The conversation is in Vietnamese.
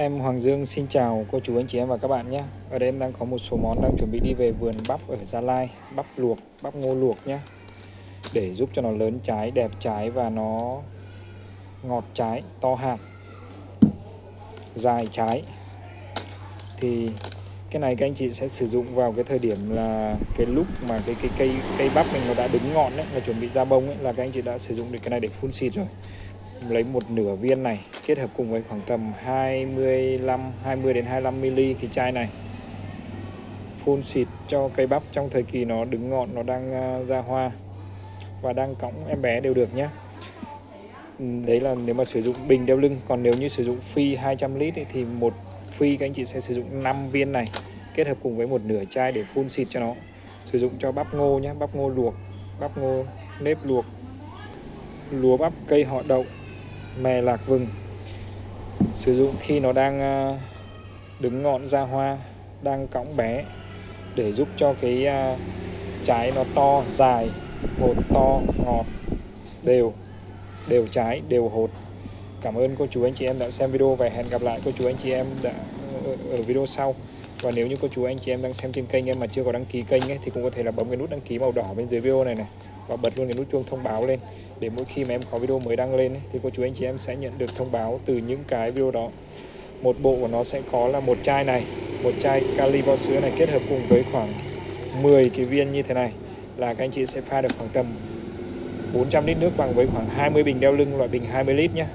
Em Hoàng Dương xin chào cô chú anh chị em và các bạn nhé. Ở đây em đang có một số món đang chuẩn bị đi về vườn bắp ở Gia Lai Bắp luộc, bắp ngô luộc nhé. Để giúp cho nó lớn trái, đẹp trái và nó ngọt trái, to hạt Dài trái. Thì cái này các anh chị sẽ sử dụng vào cái thời điểm là cái lúc mà cái cái cây cây bắp mình nó đã đứng ngọn đấy là chuẩn bị ra bông ấy là các anh chị đã sử dụng được cái này để phun xịt rồi lấy một nửa viên này kết hợp cùng với khoảng tầm 25 20 đến 25 ml cái chai này. Phun xịt cho cây bắp trong thời kỳ nó đứng ngọn nó đang à, ra hoa. Và đang cõng em bé đều được nhé. Đấy là nếu mà sử dụng bình đeo lưng còn nếu như sử dụng phi 200 lít ấy, thì một phi các anh chị sẽ sử dụng 5 viên này kết hợp cùng với một nửa chai để phun xịt cho nó. Sử dụng cho bắp ngô nhé bắp ngô luộc bắp ngô nếp luộc. Lúa bắp cây họ đậu mè lạc vừng. Sử dụng khi nó đang ờ, đứng ngọn ra hoa, đang cõng bé, để giúp cho cái ờ, trái nó to, dài, hột to, ngọt, đều đều trái, đều hột. Cảm ơn cô chú anh chị em đã xem video và hẹn gặp lại cô chú anh chị em đã ờ, ở video sau và nếu như cô chú anh chị em đang xem trên kênh em mà chưa có đăng ký kênh ấy, thì cũng có thể là bấm cái nút đăng ký màu đỏ bên dưới video này này và bật luôn cái nút chuông thông báo lên. Để mỗi khi mà em có video mới đăng lên ấy, thì cô chú anh chị em sẽ nhận được thông báo từ những cái video đó. Một bộ của nó sẽ có là một chai này một chai kali bao sữa này kết hợp cùng với khoảng 10 cái viên như thế này là các anh chị sẽ pha được khoảng tầm 400 lít nước bằng với khoảng 20 bình đeo lưng loại bình 20 lít nhé